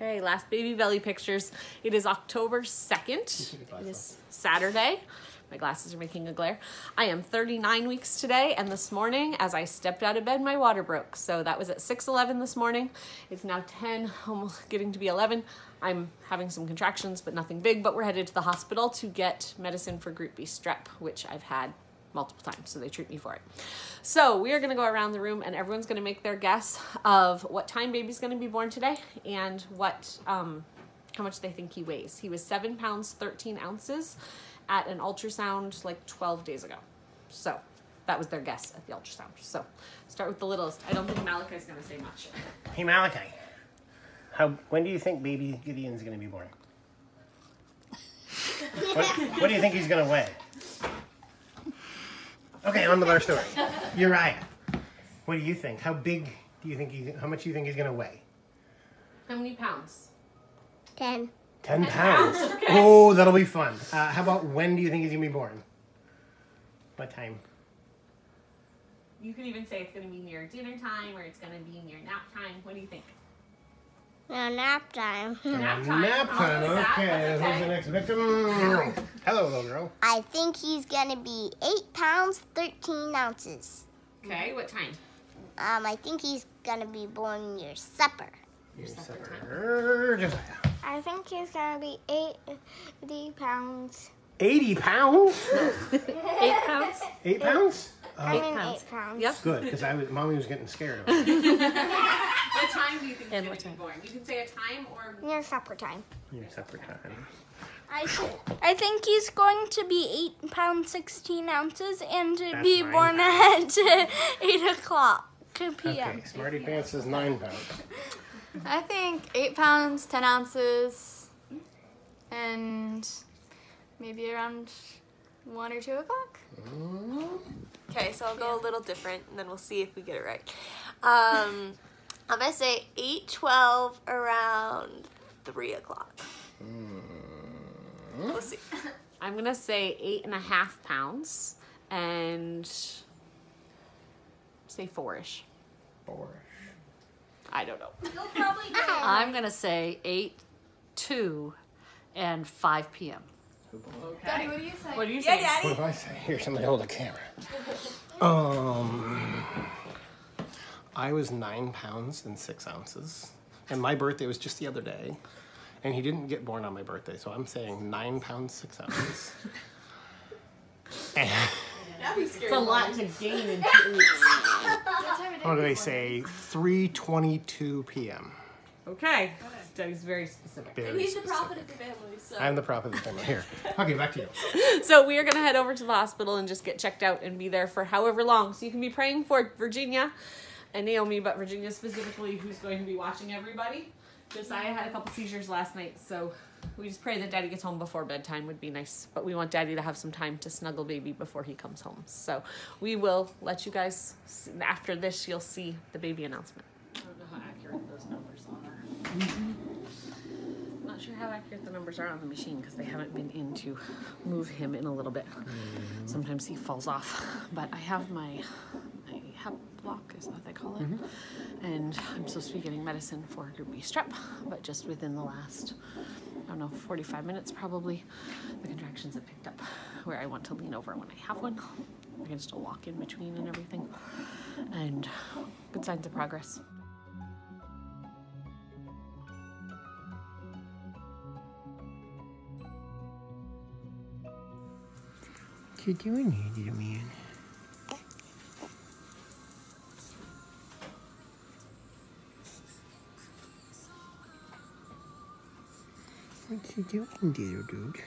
Okay, last baby belly pictures. It is October 2nd. It is Saturday. My glasses are making a glare. I am 39 weeks today, and this morning, as I stepped out of bed, my water broke. So that was at 6:11 this morning. It's now 10, almost getting to be 11. I'm having some contractions, but nothing big. But we're headed to the hospital to get medicine for Group B strep, which I've had multiple times, so they treat me for it. So we are going to go around the room, and everyone's going to make their guess of what time baby's going to be born today and what um, how much they think he weighs. He was seven pounds thirteen ounces at an ultrasound like 12 days ago. So that was their guess at the ultrasound. So start with the littlest. I don't think Malachi's going to say much. Hey Malachi, how when do you think baby Gideon's gonna be born? what, what do you think he's gonna weigh? Okay, on with our story. Uriah, what do you think? How big do you think he? How much do you think he's gonna weigh? How many pounds? Ten. Ten pounds. Oh, that'll be fun. Uh, how about when do you think he's gonna be born? What time? You can even say it's going to be near dinner time or it's going to be near nap time. What do you think? No nap time. Nap time. Nap time. go with that. Okay, who's the next victim? Hello, little girl. I think he's gonna be eight pounds thirteen ounces. Okay, what time? Um, I think he's gonna be born near supper. Your supper supper, Josiah. I think he's gonna be eighty pounds. 80 pounds? Eight pounds? 8 pounds? I uh, mean pounds. eight pounds. Yep. good, because I was, mommy was getting scared. What time do you think And he's going to be born? You can say a time or Near supper time. Your supper time. I, th- I think he's going to be 8 pounds 16 ounces and That's be nine born at 8 o'clock p.m. Okay, Smarty Pants is 9 pounds. I think eight pounds, ten ounces, and maybe around one or two o'clock. Okay, so I'll go a little different, and then we'll see if we get it right. Um, I'm gonna say eight twelve around three o'clock. We'll see. I'm going to say eight and a half pounds and say four-ish. Four. I don't know. I'm gonna say eight, two, and five p.m. Daddy, what do you say? What do you Yeah, say? Daddy. What do I say? Here, somebody hold the camera. Um, I was 9 pounds and 6 ounces. And my birthday was just the other day. And he didn't get born on my birthday, so I'm saying 9 pounds, 6 ounces. and, It's a lot to gain in two weeks. what do they say? 3.22 p.m. Okay. Daddy's very specific. Very He's the prophet of the family, so. I'm the prophet of the family. Here. Okay, back to you. So we are going to head over to the hospital and just get checked out and be there for however long. So you can be praying for Virginia and Naomi, but Virginia specifically, who's going to be watching everybody. Josiah had a couple seizures last night, so we just pray that Daddy gets home before bedtime would be nice. But we want Daddy to have some time to snuggle baby before he comes home. So we will let you guys s- after this. You'll see the baby announcement. I don't know how accurate those numbers are. Not sure how accurate the numbers are on the machine because they haven't been in to move him in a little bit. Mm-hmm. Sometimes he falls off, but I have my my hep lock is what they call it, mm-hmm. and I'm supposed to be getting medicine for Group B strep, but just within the last I don't know 45 minutes probably, the contractions have picked up where I want to lean over when I have one. I can still walk in between and everything, and good signs of progress. You doing here, little man? What you doing, little dude?